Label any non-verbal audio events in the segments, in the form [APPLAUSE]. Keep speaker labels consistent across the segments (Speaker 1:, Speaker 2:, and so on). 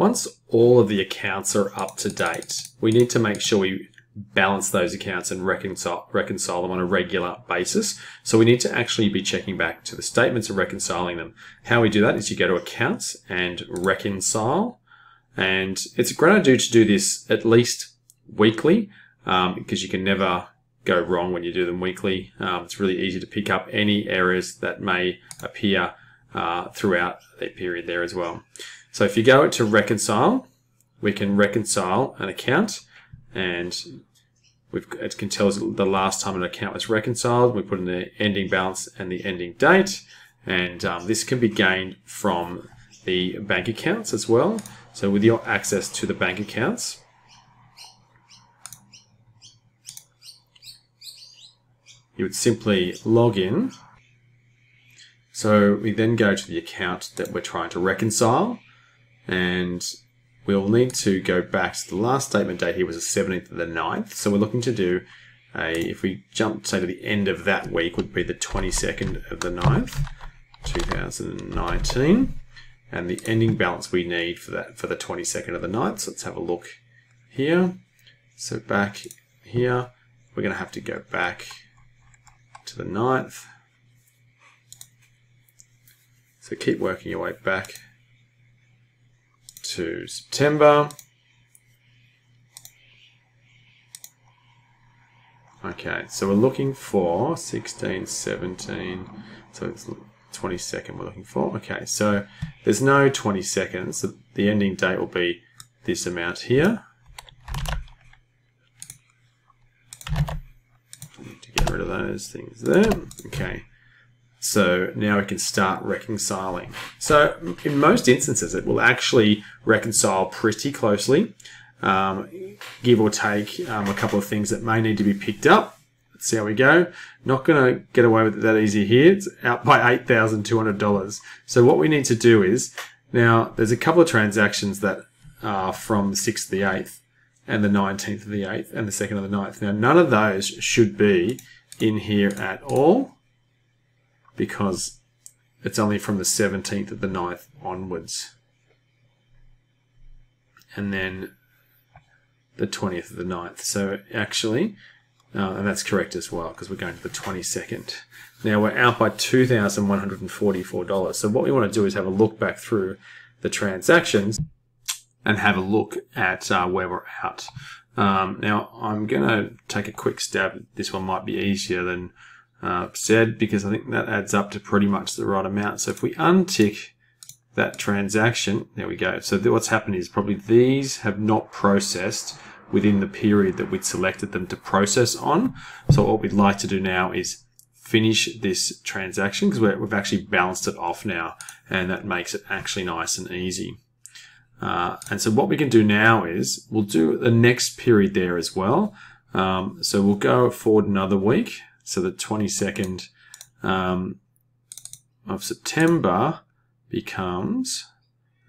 Speaker 1: once all of the accounts are up to date, we need to make sure we balance those accounts and reconcile, reconcile them on a regular basis. So we need to actually be checking back to the statements and reconciling them. How we do that is you go to accounts and reconcile. And it's a great idea to do this at least weekly um, because you can never go wrong when you do them weekly. Um, it's really easy to pick up any errors that may appear uh, throughout the period there as well. So if you go to reconcile, we can reconcile an account and we've, it can tell us the last time an account was reconciled. We put in the ending balance and the ending date. And um, this can be gained from the bank accounts as well. So with your access to the bank accounts, you would simply log in. So we then go to the account that we're trying to reconcile and we'll need to go back to the last statement date here was the 17th of the 9th. So we're looking to do a, if we jump say to the end of that week would be the 22nd of the 9th, 2019. And the ending balance we need for that for the 22nd of the 9th. So let's have a look here. So back here, we're going to have to go back to the 9th. So keep working your way back to September. Okay, so we're looking for 16, 17, so it's 22nd we're looking for. Okay, so there's no 22nd, so the ending date will be this amount here. To get rid of those things there. Okay, so now we can start reconciling. So in most instances, it will actually reconcile pretty closely, um, give or take um, a couple of things that may need to be picked up. Let's see how we go. Not going to get away with it that easy here. It's out by $8,200. So what we need to do is, now there's a couple of transactions that are from the 6th to the 8th and the 19th of the 8th and the 2nd of the 9th. Now none of those should be in here at all because it's only from the 17th of the 9th onwards. And then the 20th of the 9th. So actually, uh, and that's correct as well because we're going to the 22nd. Now we're out by $2,144. So what we want to do is have a look back through the transactions and have a look at uh, where we're out. Um, now I'm going to take a quick stab. This one might be easier than uh, said because I think that adds up to pretty much the right amount. So if we untick that transaction, there we go. So what's happened is probably these have not processed within the period that we'd selected them to process on. So what we'd like to do now is finish this transaction because we've actually balanced it off now and that makes it actually nice and easy. Uh, and so what we can do now is we'll do the next period there as well. Um, so we'll go forward another week so the 22nd um, of September becomes,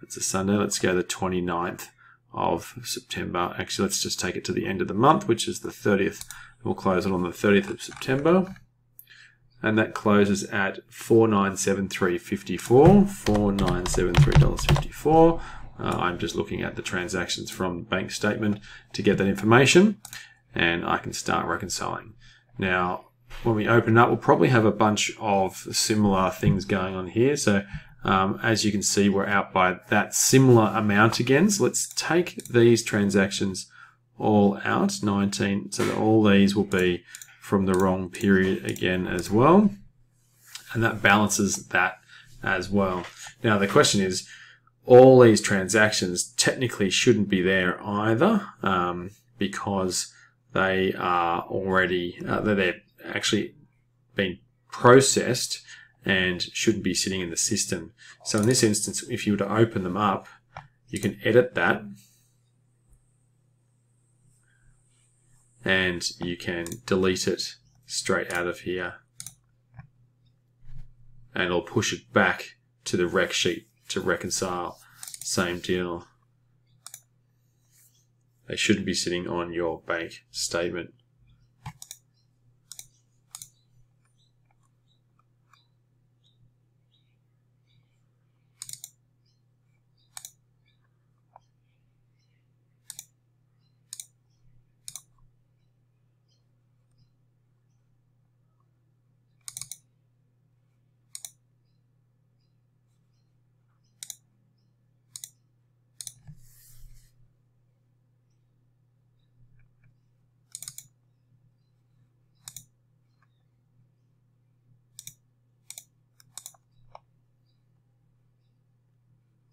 Speaker 1: it's a Sunday, let's go the 29th of September. Actually, let's just take it to the end of the month, which is the 30th. We'll close it on the 30th of September. And that closes at $4973.54, $4973.54. Uh, I'm just looking at the transactions from the bank statement to get that information and I can start reconciling. Now, when we open up, we'll probably have a bunch of similar things going on here. So um, as you can see, we're out by that similar amount again. So let's take these transactions all out, 19, so that all these will be from the wrong period again as well. And that balances that as well. Now the question is, all these transactions technically shouldn't be there either um, because they are already, uh, they're actually been processed and shouldn't be sitting in the system. So in this instance, if you were to open them up, you can edit that and you can delete it straight out of here and it'll push it back to the rec sheet to reconcile. Same deal. They shouldn't be sitting on your bank statement.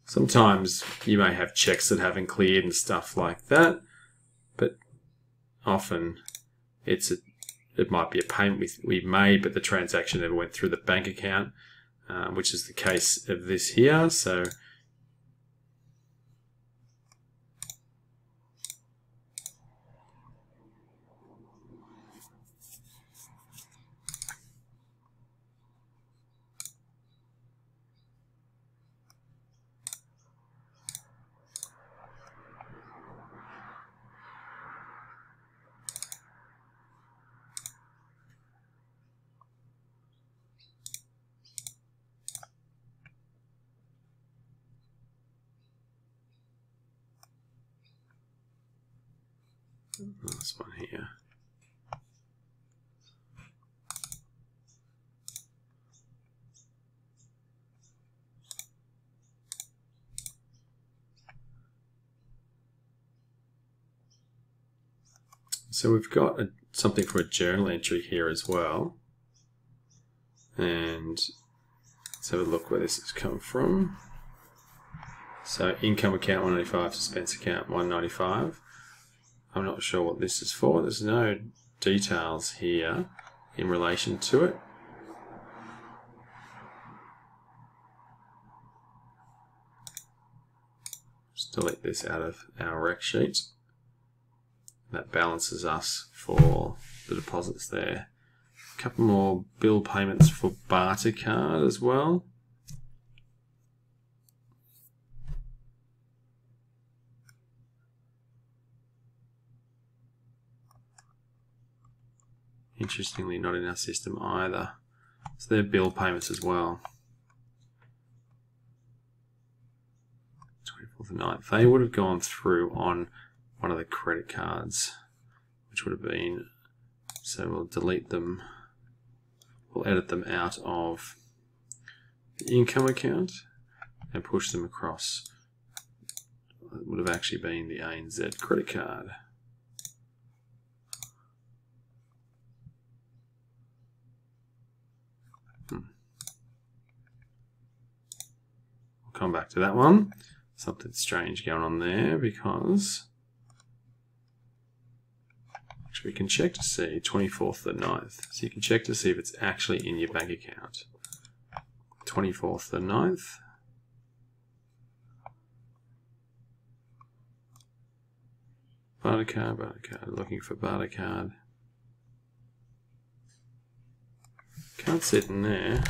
Speaker 1: Sometimes you may have checks that haven't cleared and stuff like that, but often it's a it might be a payment we, we made, but the transaction never went through the bank account, uh, which is the case of this here. So this one here. So we've got a, something for a journal entry here as well. And let's have a look where this has come from. So income account 195, suspense account 195. I'm not sure what this is for. There's no details here in relation to it. Just delete this out of our rec sheet. That balances us for the deposits there. A couple more bill payments for barter card as well. Interestingly, not in our system either. So they're bill payments as well. 24th and 9th. They would have gone through on one of the credit cards, which would have been, so we'll delete them. We'll edit them out of the income account and push them across. It would have actually been the ANZ credit card. Hmm. We'll come back to that one. Something strange going on there because actually we can check to see 24th the 9th. So you can check to see if it's actually in your bank account. 24th the 9th. Bartercard, barter card, looking for Bartercard. Can't see it in there.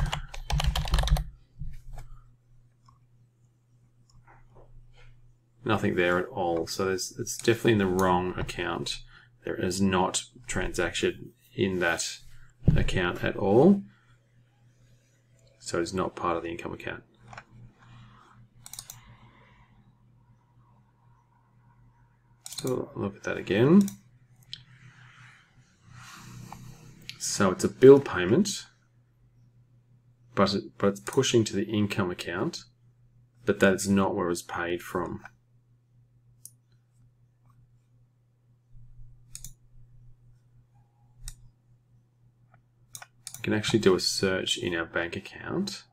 Speaker 1: nothing there at all. So it's definitely in the wrong account. There is not transaction in that account at all. So it's not part of the income account. So look at that again. So it's a bill payment, but, it, but it's pushing to the income account, but that's not where it was paid from. Can actually do a search in our bank account.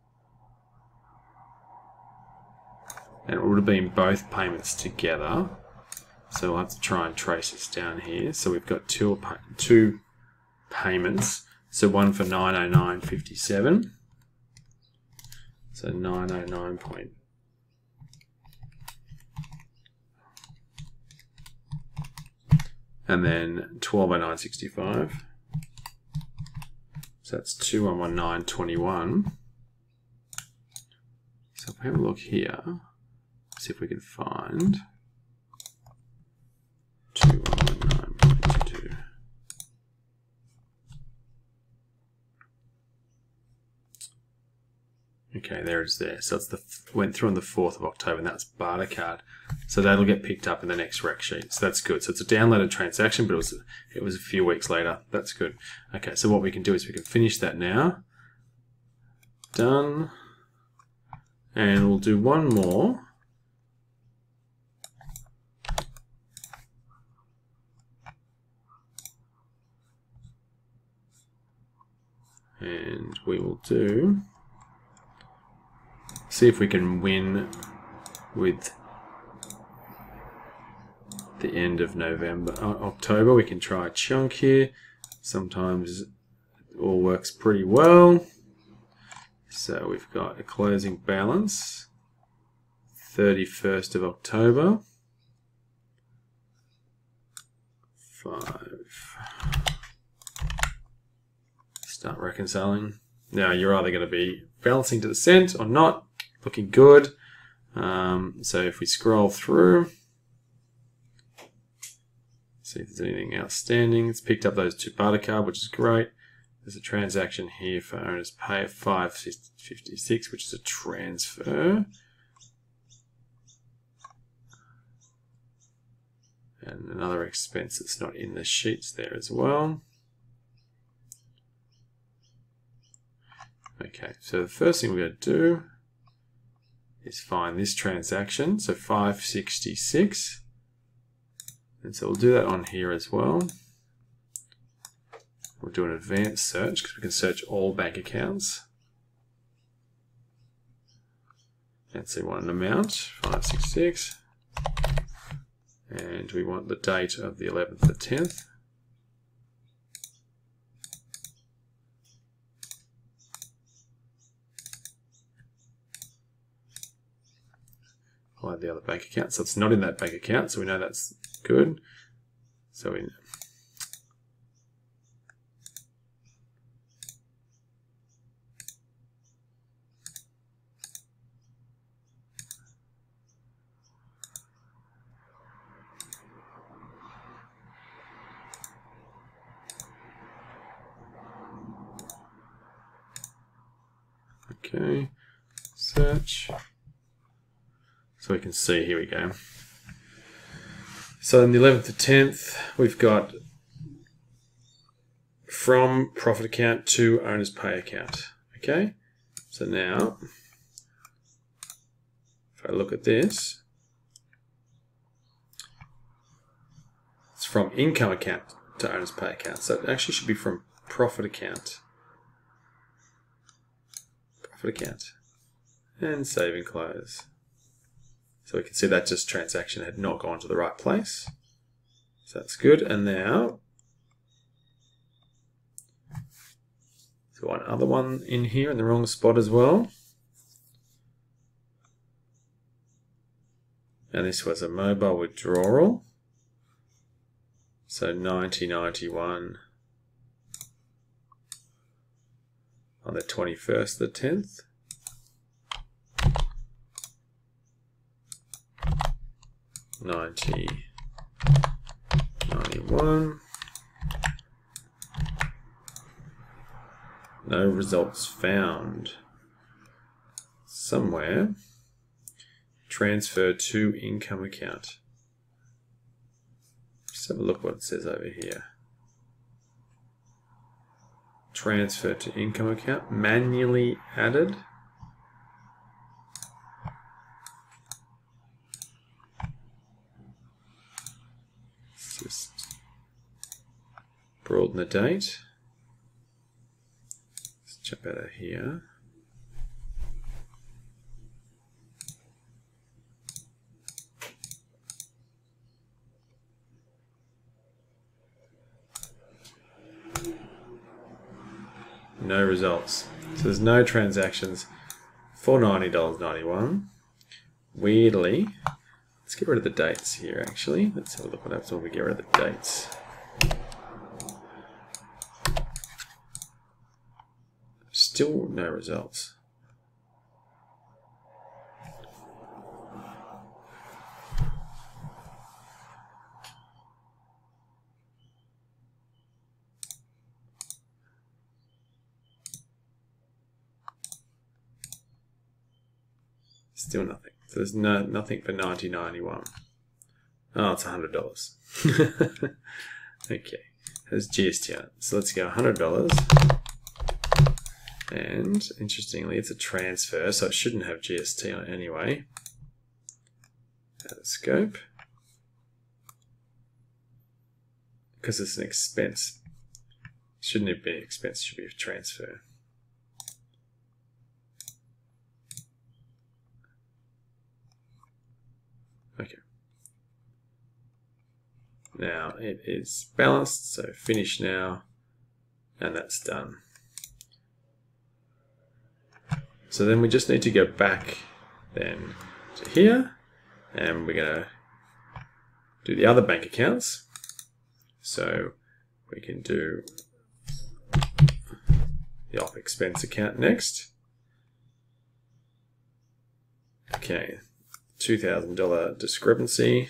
Speaker 1: And it would have been both payments together. So we'll have to try and trace this down here. So we've got two, two payments. So one for 909.57. So 909 point. And then 1209.65. So that's 211921. So if we have a look here, see if we can find Okay, there it is there. So it's the went through on the 4th of October, and that's barter card. So that'll get picked up in the next rec sheet. So that's good. So it's a downloaded transaction, but it was it was a few weeks later. That's good. Okay, so what we can do is we can finish that now. Done. And we'll do one more. And we will do see if we can win with the end of November, uh, October. We can try a chunk here. Sometimes it all works pretty well. So we've got a closing balance, 31st of October. Five. Start reconciling. Now you're either going to be balancing to the cent or not. Looking good. Um, so if we scroll through, see if there's anything outstanding. It's picked up those two barter card, which is great. There's a transaction here for owner's pay of 556, which is a transfer. And another expense that's not in the sheets there as well. Okay, so the first thing we're going to do is find this transaction. So 566. And so we'll do that on here as well. We'll do an advanced search because we can search all bank accounts. And so we want an amount, 566. And we want the date of the 11th to 10th. The other bank account. So it's not in that bank account, so we know that's good. So we Okay, search. So we can see, here we go. So in the 11th to 10th, we've got from profit account to owner's pay account. Okay, so now if I look at this, it's from income account to owner's pay account. So it actually should be from profit account. Profit account. And save and close. So we can see that just transaction had not gone to the right place. So that's good. And now, so one other one in here in the wrong spot as well. And this was a mobile withdrawal. So 1991 on the 21st the 10th. 90, 91. No results found. Somewhere. Transfer to income account. Let's have a look what it says over here. Transfer to income account. Manually added. Broaden the date. Let's jump out of here. No results. So there's no transactions for $90.91. Weirdly, let's get rid of the dates here actually. Let's have a look what happens when we get rid of the dates. Still no results. Still nothing. So there's no nothing for 1991. Oh, it's $100. [LAUGHS] okay. There's GST on it. So let's go $100. And interestingly, it's a transfer, so it shouldn't have GST on it anyway. Scope. Because it's an expense. Shouldn't it be an expense, it should be a transfer. Okay. Now it is balanced, so finish now, and that's done. So then we just need to go back then to here, and we're going to do the other bank accounts. So we can do the op expense account next. Okay, $2,000 discrepancy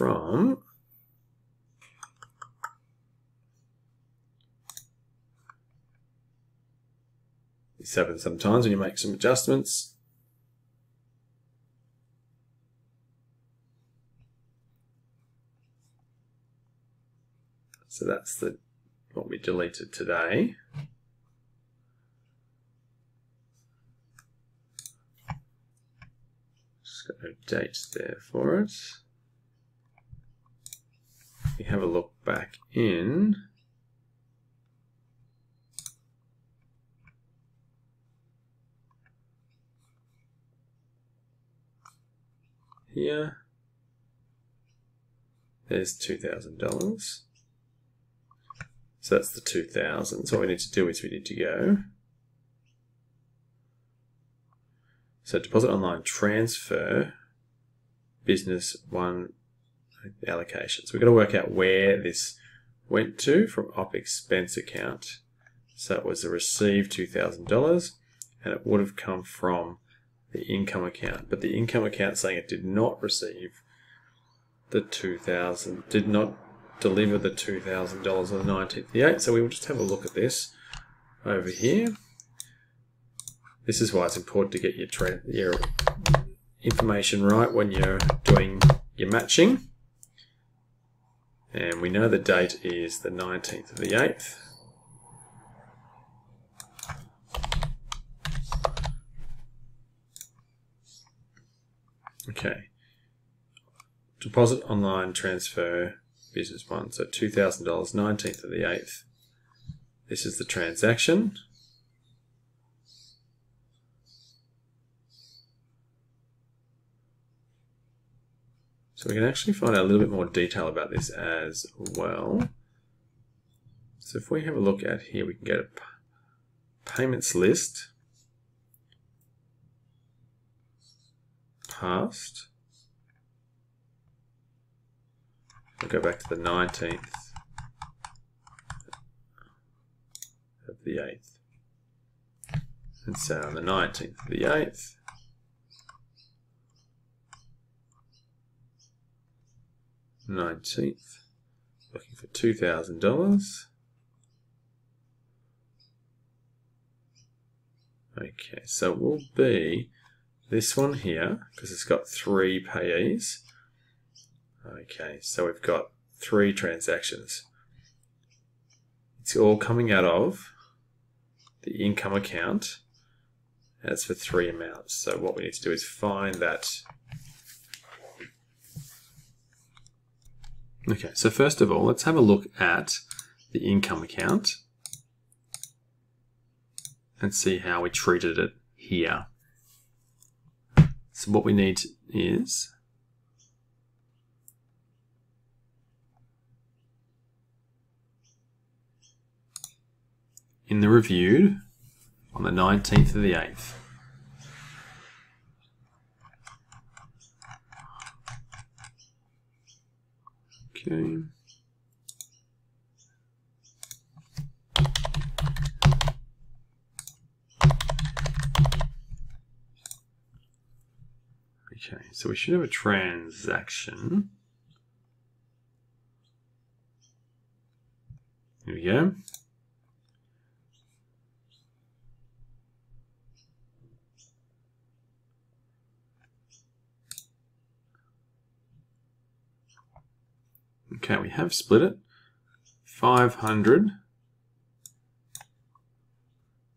Speaker 1: from happens sometimes when you make some adjustments. So that's the what we deleted today. Just got no dates there for it. We have a look back in. Here. There's $2,000. So that's the 2000. So what we need to do is we need to go. So deposit online transfer business one allocation. So we've got to work out where this went to from op expense account. So it was a received $2,000 and it would have come from the income account. But the income account saying it did not receive the 2000 did not deliver the $2,000 on the 19th of the 8th. So we will just have a look at this over here. This is why it's important to get your, your information right when you're doing your matching. And we know the date is the 19th of the 8th. Okay. Deposit online transfer business one. So $2,000, 19th of the 8th. This is the transaction. So we can actually find out a little bit more detail about this as well. So if we have a look at here, we can get a payments list. Past. We'll go back to the 19th of the 8th. And so on the 19th of the 8th, Nineteenth, looking for two thousand dollars. Okay, so it will be this one here because it's got three payees. Okay, so we've got three transactions. It's all coming out of the income account. And it's for three amounts. So what we need to do is find that. Okay, so first of all, let's have a look at the income account and see how we treated it here. So what we need is in the reviewed on the 19th of the 8th. Okay. Okay, so we should have a transaction. Here we go. Okay, we have split it. 500.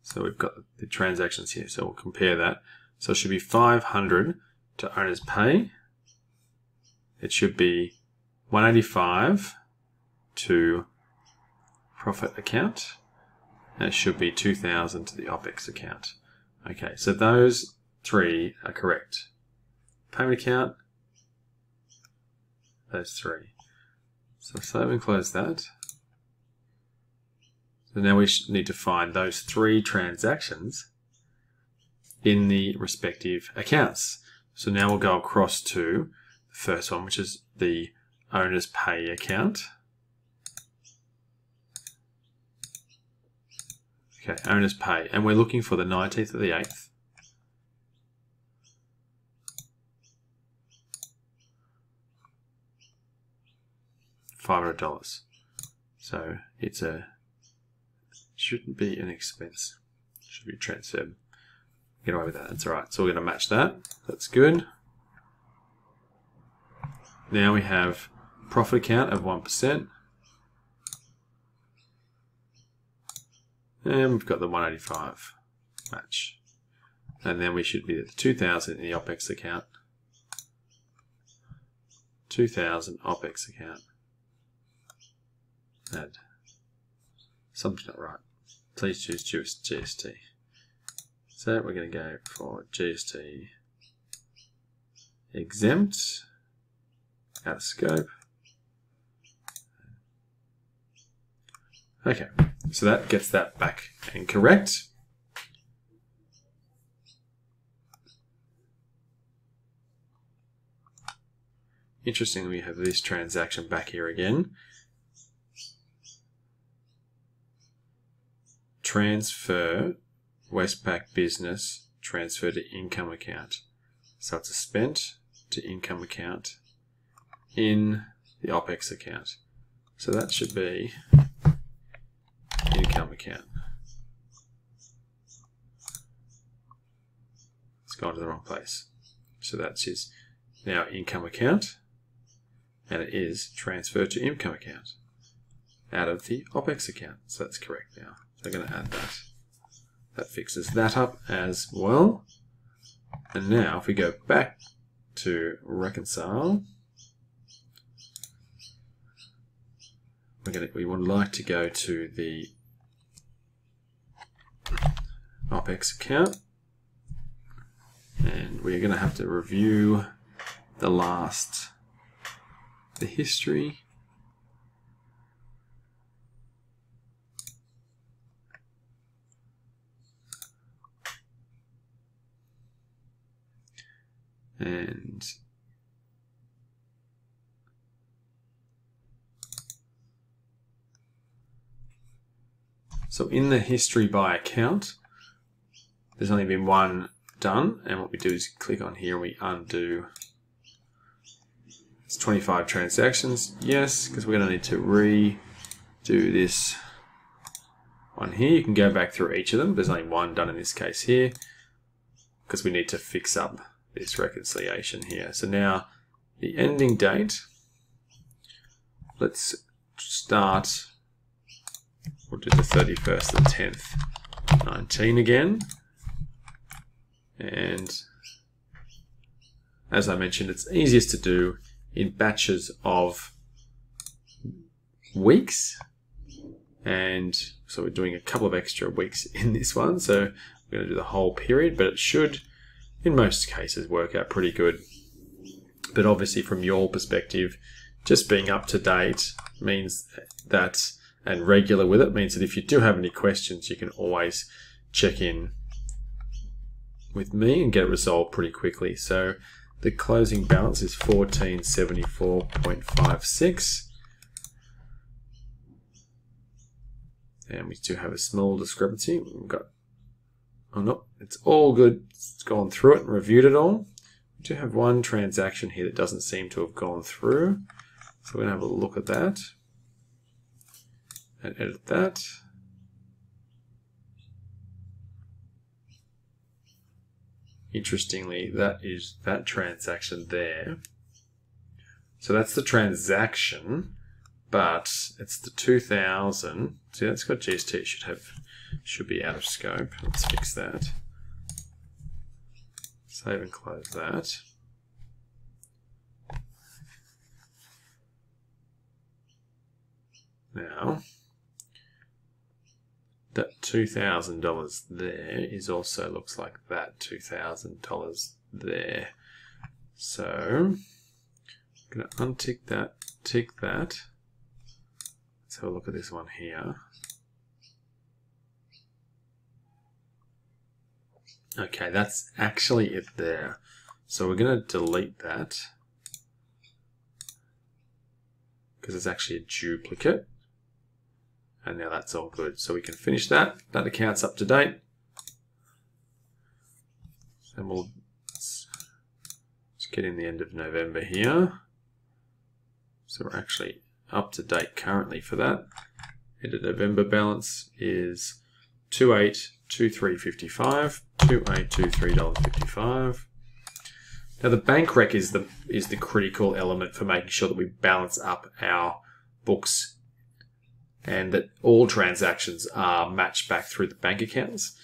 Speaker 1: So we've got the transactions here, so we'll compare that. So it should be 500 to owner's pay. It should be 185 to profit account. And it should be 2000 to the OPEX account. Okay, so those three are correct. Payment account, those three. So save and close that. So now we need to find those three transactions in the respective accounts. So now we'll go across to the first one, which is the owner's pay account. Okay, owner's pay. And we're looking for the 19th of the 8th. $500. So it's a, shouldn't be an expense. Should be transferred. Get away with that. That's all right. So we're going to match that. That's good. Now we have profit account of 1%. And we've got the 185 match. And then we should be at the 2000 in the OPEX account. 2000 OPEX account. Add. Something's not right. Please choose GST. So we're going to go for GST exempt, out of scope. Okay, so that gets that back and correct. Interestingly, we have this transaction back here again. Transfer Westpac Business transfer to income account. So it's a spent to income account in the OPEX account. So that should be income account. It's gone to the wrong place. So that's his now income account and it is transferred to income account out of the OPEX account. So that's correct now. I'm going to add that. That fixes that up as well. And now if we go back to reconcile, we're to, we would like to go to the OPEX account and we're going to have to review the last, the history and so in the history by account there's only been one done and what we do is click on here we undo. It's 25 transactions. Yes because we're going to need to redo this one here. You can go back through each of them. There's only one done in this case here because we need to fix up this reconciliation here. So now the ending date, let's start, we'll do the 31st of the 10th, 19 again. And as I mentioned, it's easiest to do in batches of weeks. And so we're doing a couple of extra weeks in this one. So we're going to do the whole period, but it should in most cases work out pretty good. But obviously, from your perspective, just being up to date means that, and regular with it means that if you do have any questions, you can always check in with me and get resolved pretty quickly. So the closing balance is 1474.56. And we do have a small discrepancy. We've got Oh no, it's all good. It's gone through it and reviewed it all. We do have one transaction here that doesn't seem to have gone through. So we're going to have a look at that and edit that. Interestingly, that is that transaction there. So that's the transaction, but it's the 2000. See, that's got GST. It should have should be out of scope. Let's fix that. Save and close that. Now, that $2,000 there is also looks like that $2,000 there. So I'm going to untick that, tick that. Let's have a look at this one here. Okay, that's actually it there. So we're going to delete that because it's actually a duplicate. And now that's all good. So we can finish that. That account's up to date. And we'll let's get in the end of November here. So we're actually up to date currently for that. End of November balance is 282355, $2823.55. Now the bank rec is the is the critical element for making sure that we balance up our books and that all transactions are matched back through the bank accounts.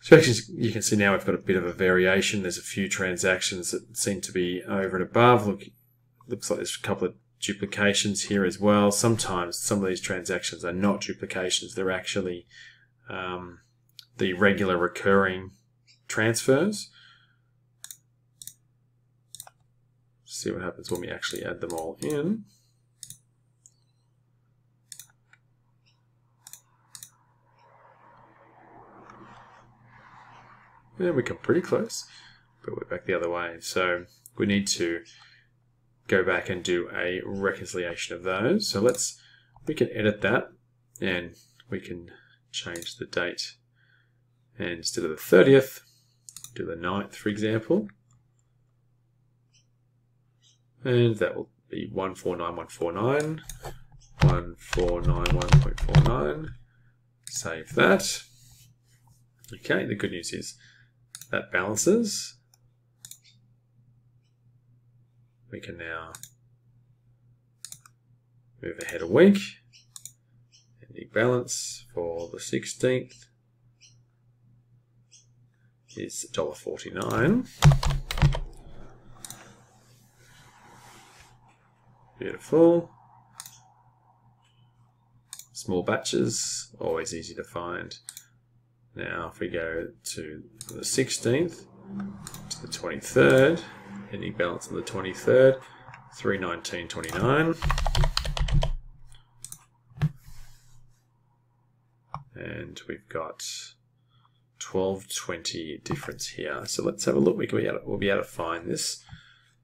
Speaker 1: So actually, you can see now we've got a bit of a variation. There's a few transactions that seem to be over and above. Look, looks like there's a couple of duplications here as well. Sometimes some of these transactions are not duplications. They're actually um, the regular recurring transfers. See what happens when we actually add them all in. Yeah, we come pretty close, but we're back the other way. So we need to go back and do a reconciliation of those. So let's, we can edit that and we can change the date. And instead of the 30th, do the 9th, for example. And that will be 149149, 1491.49. Save that. Okay, the good news is that balances. We can now move ahead a week. Ending balance for the 16th is $1.49. Beautiful. Small batches, always easy to find. Now, if we go to the 16th to the 23rd, ending balance on the 23rd, 319.29. And we've got 1220 difference here. So let's have a look. We can be able to, we'll be able to find this.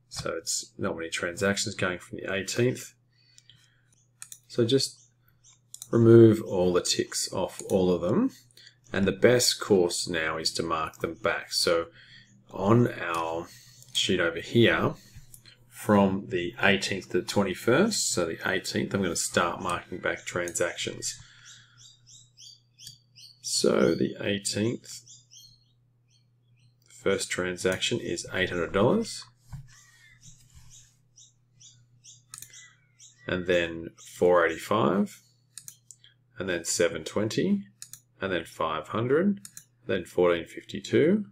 Speaker 1: So it's not many transactions going from the 18th. So just remove all the ticks off all of them. And the best course now is to mark them back. So on our sheet over here, from the 18th to the 21st, so the 18th, I'm going to start marking back transactions. So the 18th, first transaction is $800. And then 485 and then 720 and then 500, then 1452,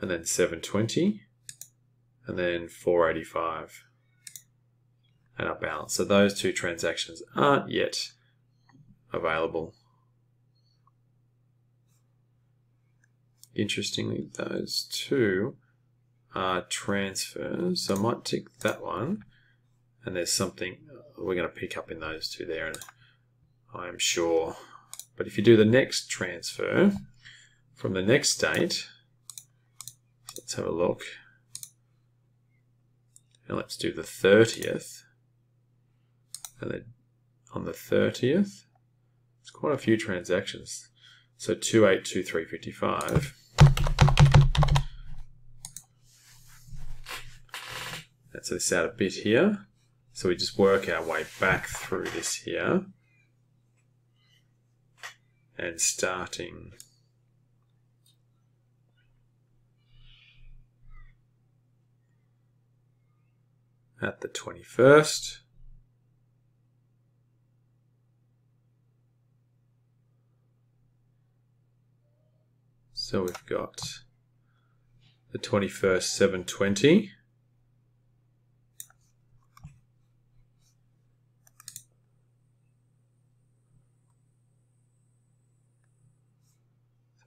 Speaker 1: and then 720, and then 485, and our balance. So those two transactions aren't yet available. Interestingly, those two are transfers. So I might tick that one, and there's something uh, we're going to pick up in those two there, and I'm sure but if you do the next transfer from the next date, let's have a look. And let's do the 30th. And then on the 30th, it's quite a few transactions. So 282355. That's this out a bit here. So we just work our way back through this here and starting at the 21st. So we've got the 21st 720.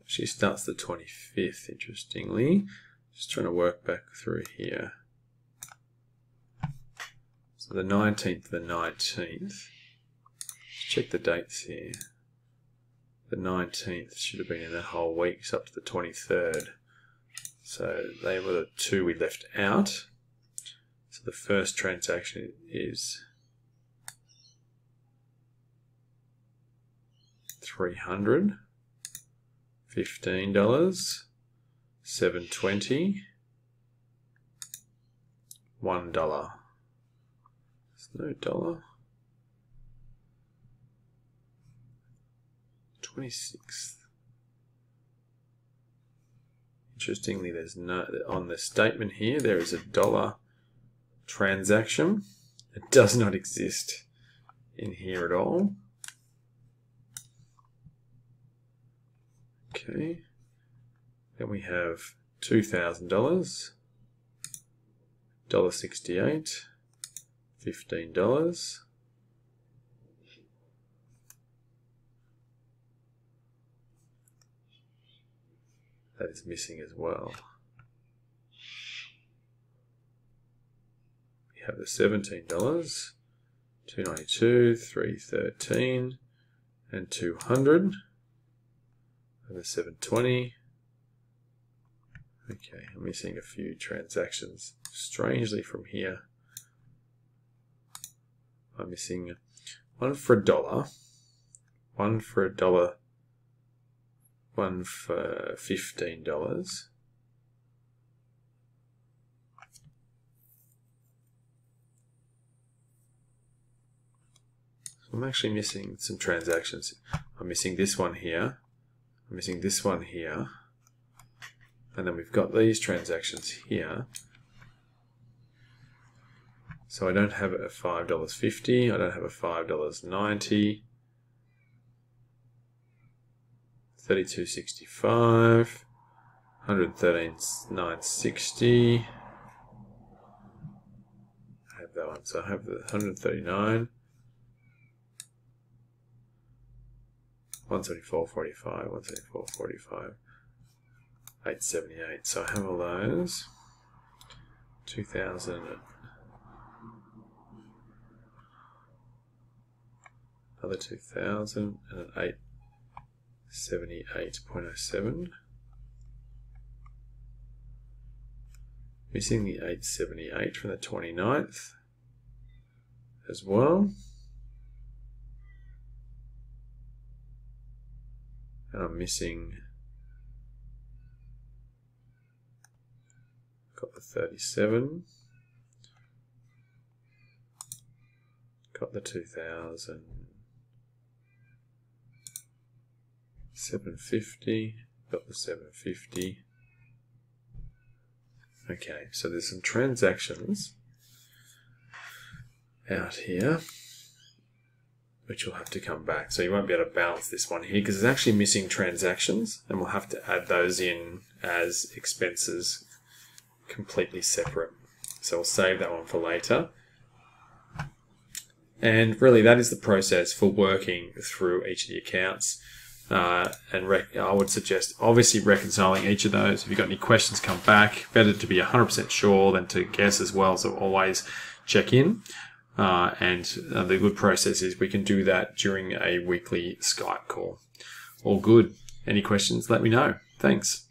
Speaker 1: She starts the 25th, interestingly. Just trying to work back through here. So the 19th, the 19th. check the dates here. The 19th should have been in that whole week, it's up to the 23rd. So they were the two we left out. So the first transaction is 300 $15 720 $1 There's no dollar 26th. Interestingly, there's no, on the statement here, there is a dollar transaction. It does not exist in here at all. Okay. Then we have $2,000, $1.68, $15, That is missing as well. We have the seventeen dollars, two ninety-two, three thirteen, and two hundred. And the 720. Okay, I'm missing a few transactions. Strangely from here, I'm missing one for a dollar, one for a dollar, one for fifteen dollars. I'm actually missing some transactions. I'm missing this one here. I'm missing this one here. And then we've got these transactions here. So I don't have a $5.50, I don't have a $5.90. 32.65 113.960 I have that one so I have the 139 174.45, 174.45, 878. So I have all those. 2000. Another 2000 and an 878.07. Missing the 878 from the 29th as well. and I'm missing got the 37 got the 2000 750 got the 750 okay so there's some transactions out here which will have to come back. So you won't be able to balance this one here because it's actually missing transactions and we'll have to add those in as expenses completely separate. So we'll save that one for later. And really that is the process for working through each of the accounts. Uh, and I would suggest obviously reconciling each of those. If you've got any questions, come back. Better to be 100% sure than to guess as well. So always check in. Uh, and uh, the good process is we can do that during a weekly Skype call. All good. Any questions? Let me know. Thanks.